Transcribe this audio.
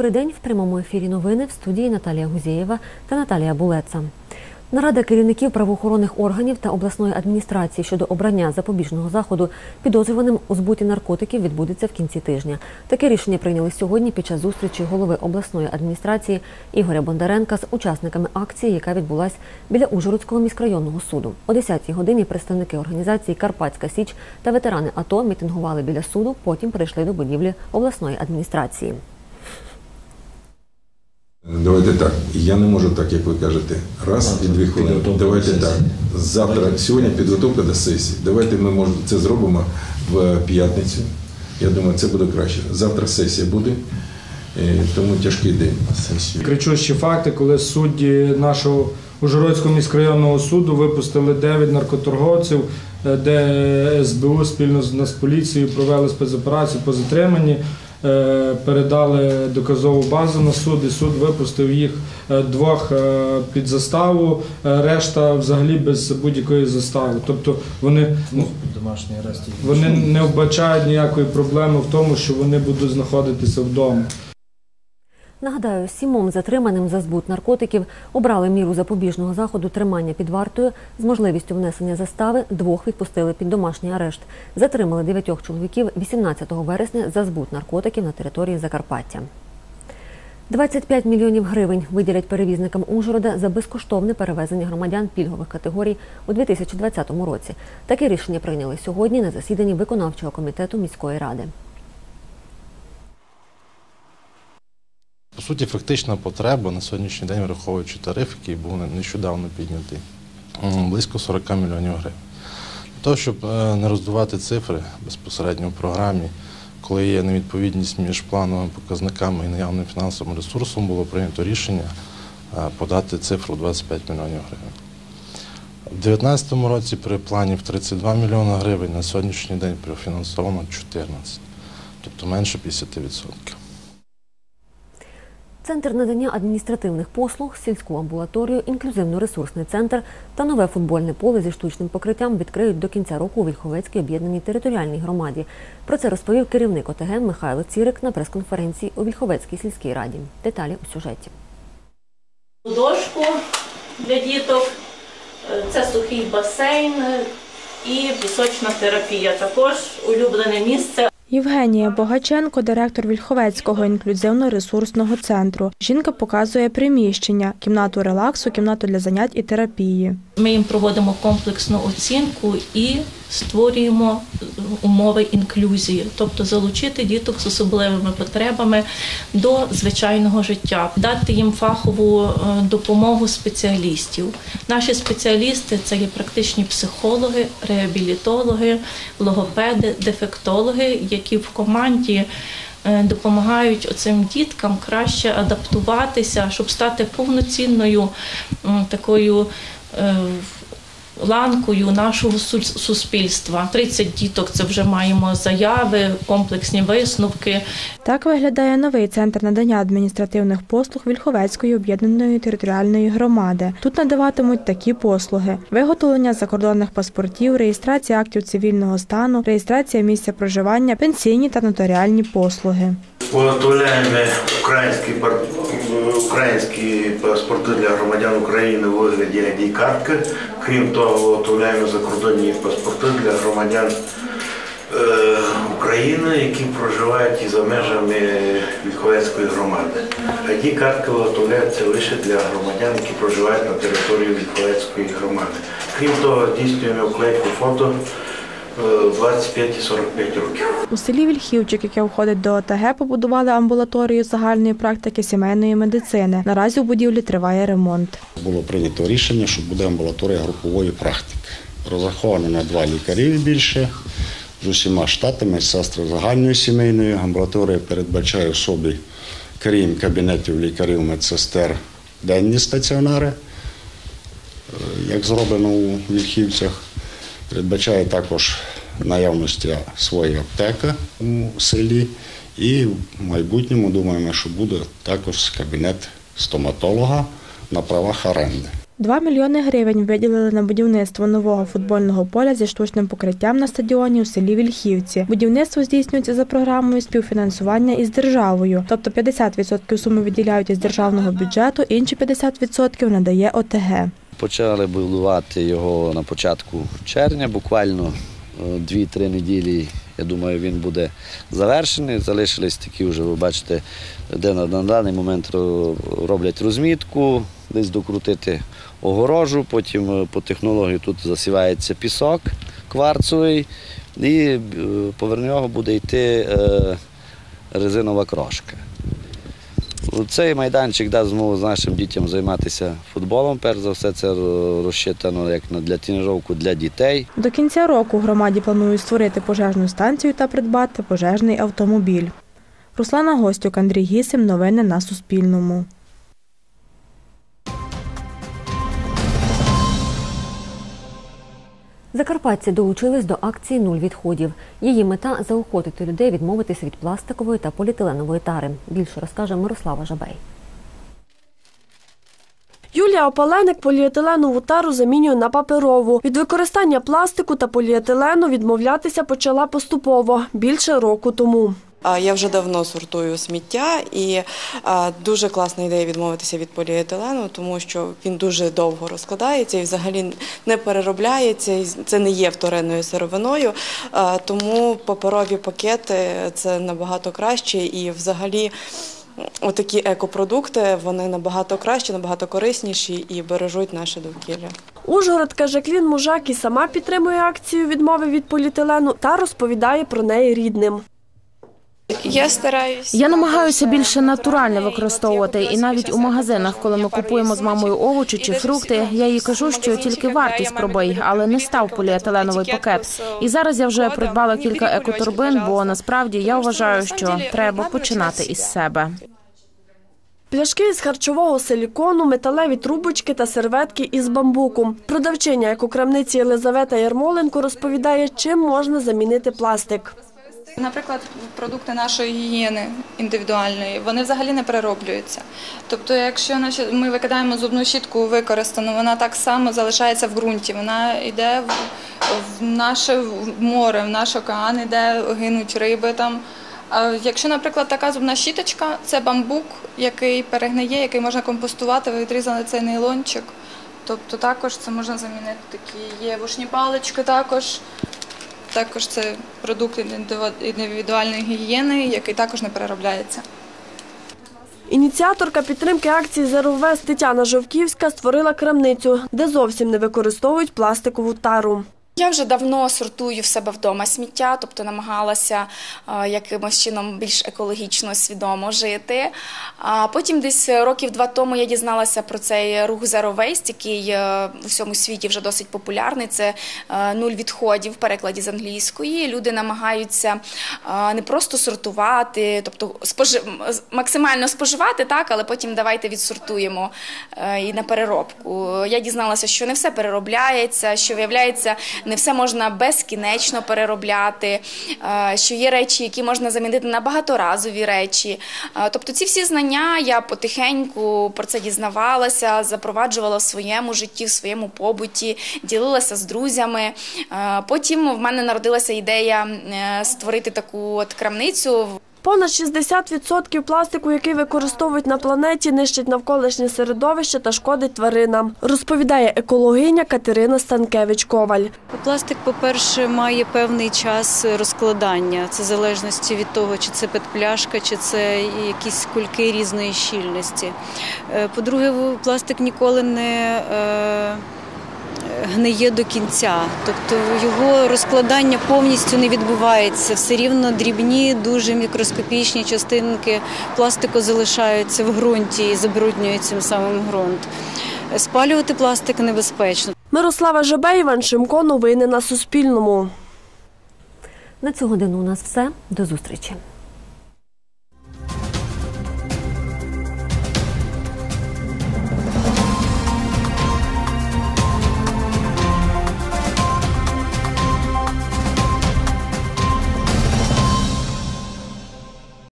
Добрий день в прямому ефірі новини в студії Наталія Гузєєва та Наталія Булеца. Нарада керівників правоохоронних органів та обласної адміністрації щодо обрання запобіжного заходу підозрюваним у збуті наркотиків відбудеться в кінці тижня. Таке рішення прийняли сьогодні під час зустрічі голови обласної адміністрації Ігоря Бондаренка з учасниками акції, яка відбулась біля Ужгородського міськрайонного суду. О 10-й годині представники організації Карпатська Січ та ветерани АТО мітингували біля суду, потім прийшли до будівлі обласної адміністрації. Давайте так. Я не можу так, як ви кажете, раз і дві хвилини. Давайте так. Завтра, сьогодні підготовка до сесії. Давайте ми може це зробимо в п'ятницю. Я думаю, це буде краще. Завтра сесія буде, е, тому тяжкий день. Кричущі факти, коли судді нашого Ужгородського міськрайонного суду випустили 9 наркоторговців, е, де СБУ спільно з Нацполіцією провели спецоперацію по затриманні, передали доказову базу на суд, і суд випустив їх е, двох е, під заставу, е, решта взагалі без будь-якої застави. Тобто вони ну, вони не вбачають ніякої проблеми в тому, що вони будуть знаходитися вдома. Нагадаю, сімом затриманим за збут наркотиків обрали міру запобіжного заходу тримання під вартою з можливістю внесення застави. Двох відпустили під домашній арешт. Затримали дев'ятьох чоловіків 18 вересня за збут наркотиків на території Закарпаття. 25 мільйонів гривень виділять перевізникам Ужгорода за безкоштовне перевезення громадян пільгових категорій у 2020 році. Таке рішення прийняли сьогодні на засіданні виконавчого комітету міської ради. Суті, фактична потреба на сьогоднішній день, враховуючи тариф, який був нещодавно піднятий, близько 40 мільйонів гривень. Для того, щоб е, не роздувати цифри безпосередньо в програмі, коли є невідповідність між плановими показниками і наявним фінансовим ресурсом, було прийнято рішення е, подати цифру 25 мільйонів гривень. У 2019 році при плані в 32 мільйони гривень, на сьогоднішній день профінансовано 14, тобто менше 50%. Центр надання адміністративних послуг, сільську амбулаторію, інклюзивно-ресурсний центр та нове футбольне поле зі штучним покриттям відкриють до кінця року у Вільховецькій об'єднаній територіальній громаді. Про це розповів керівник ОТГ Михайло Цірик на прес-конференції у Вільховецькій сільській раді. Деталі у сюжеті. дошку для діток, е, це сухий басейн і пісочна терапія. Також улюблене місце. Євгенія Богаченко, директор Вільховецького інклюзивно-ресурсного центру. Жінка показує приміщення, кімнату релаксу, кімнату для занять і терапії. Ми їм проводимо комплексну оцінку і створюємо умови інклюзії, тобто залучити діток з особливими потребами до звичайного життя, дати їм фахову е, допомогу спеціалістів. Наші спеціалісти це є практичні психологи, реабілітологи, логопеди, дефектологи, які в команді. е, Допомагають оцим діткам краще адаптуватися, щоб стати повноцінною такою е, ланкою нашого су- суспільства. 30 діток це вже маємо заяви, комплексні висновки. Так виглядає новий центр надання адміністративних послуг Вільховецької об'єднаної територіальної громади. Тут надаватимуть такі послуги: виготовлення закордонних паспортів, реєстрація актів цивільного стану, реєстрація місця проживання, пенсійні та нотаріальні послуги. Виготовляємо українські українські паспорти для громадян України у вигляді id картки Крім того, виготовляємо закордонні паспорти для громадян е, України, які проживають і за межами Вільховецької громади. id картки виготовляються лише для громадян, які проживають на території Вільховецької громади. Крім того, здійснюємо вклейку фото е, 25 і 45 років. У селі Вільхівчик, яке входить до ОТГ, побудували амбулаторію загальної практики сімейної медицини. Наразі у будівлі триває ремонт. було прийнято рішення, що буде амбулаторія групової практики. Розрахована на два лікарі більше з усіма штатами, сестри загальної сімейної. Амбулаторія передбачає в собі, крім кабінетів лікарів, медсестер, денні стаціонари, е, як зроблено у Вільхівцях. Передбачає також наявності своєї аптеки у селі. І в майбутньому думаємо, що буде також кабінет стоматолога на правах оренди. 2 мільйони гривень виділили на будівництво нового футбольного поля зі штучним покриттям на стадіоні у селі Вільхівці. Будівництво здійснюється за програмою співфінансування із державою, тобто 50% суми виділяють із державного бюджету, інші 50% надає ОТГ. Почали будувати його на початку червня, буквально е, 2-3 неділі. Я думаю, він буде завершений. Залишились такі вже, ви бачите, де на, даний момент роблять розмітку, десь докрутити огорожу, потім е, по технології тут засівається пісок кварцовий, і е, поверх нього буде йти е, резинова крошка. Цей майданчик дасть змогу нашим дітям займатися футболом. Перш за все, це розчитано як для тренування для дітей. До кінця року громаді планують створити пожежну станцію та придбати пожежний автомобіль. Руслана Гостюк, Андрій Гісим. Новини на Суспільному. Закарпатці долучились до акції Нуль відходів. Її мета заохотити людей відмовитися від пластикової та поліетиленової тари. Більше розкаже Мирослава Жабей. Юлія Опаленик поліетиленову тару замінює на паперову. Від використання пластику та поліетилену відмовлятися почала поступово більше року тому. Я вже давно сортую сміття, і дуже класна ідея відмовитися від поліетилену, тому що він дуже довго розкладається і взагалі не переробляється. і Це не є вторинною сировиною. Тому паперові пакети це набагато краще і взагалі. Отакі екопродукти вони набагато кращі, набагато корисніші і бережуть наше довкілля. Ужгородка Жаклін Мужак і сама підтримує акцію відмови від поліетилену та розповідає про неї рідним. Я стараюся. Я намагаюся більше натуральне використовувати, і навіть у магазинах, коли ми купуємо з мамою овочі чи фрукти, я їй кажу, що тільки вартість пробий, але не став поліетиленовий пакет. І зараз я вже придбала кілька екоторбин, бо насправді я вважаю, що треба починати із себе. Пляшки із харчового силікону, металеві трубочки та серветки із бамбуку. Продавчиня екокрамниці Єлизавета Ярмоленко розповідає, чим можна замінити пластик. Наприклад, продукти нашої гігієни індивідуальної, вони взагалі не перероблюються. Тобто, якщо ми викидаємо зубну щітку використану, вона так само залишається в ґрунті. Вона йде в, наше море, в наш океан, іде гинуть риби там. Якщо, наприклад, така зубна щіточка, це бамбук, який перегниє, який можна компостувати, ви відрізали цей нейлончик. Тобто також це можна замінити такі є вушні палички також. Також це продукт індивідуальної гігієни, який також не переробляється. Ініціаторка підтримки акції Waste Тетяна Жовківська створила крамницю, де зовсім не використовують пластикову тару. Я вже давно сортую в себе вдома сміття, тобто намагалася е, якимось чином більш екологічно свідомо жити. А потім десь років два тому я дізналася про цей рух Zero Waste, який е, у всьому світі вже досить популярний. Це е, нуль відходів в перекладі з англійської. Люди намагаються не просто сортувати, тобто спожи... максимально споживати, так, але потім давайте відсортуємо і на переробку. Я дізналася, що не все переробляється, що виявляється, не все можна безкінечно переробляти, е, що є речі, які можна замінити на багаторазові речі. Е, Тобто ці всі знання я потихеньку про це дізнавалася, запроваджувала в своєму житті, в своєму побуті, ділилася з друзями. Е, Потім в мене народилася ідея створити таку от крамницю. Понад 60% пластику, який використовують на планеті, нищить навколишнє середовище та шкодить тваринам, розповідає екологиня Катерина Станкевич-Коваль. Пластик, по-перше, має певний час розкладання. Це в залежності від того, чи це петпляшка, чи це якісь кульки різної щільності. Е, По-друге, пластик ніколи не е, гниє до кінця, тобто його розкладання повністю не відбувається. Все рівно дрібні, дуже мікроскопічні частинки пластику залишаються в ґрунті і забруднюють цим самим ґрунт. Спалювати пластик небезпечно. Мирослава Жабей, Іван Шимко. Новини на Суспільному. На цю годину у нас все. До зустрічі.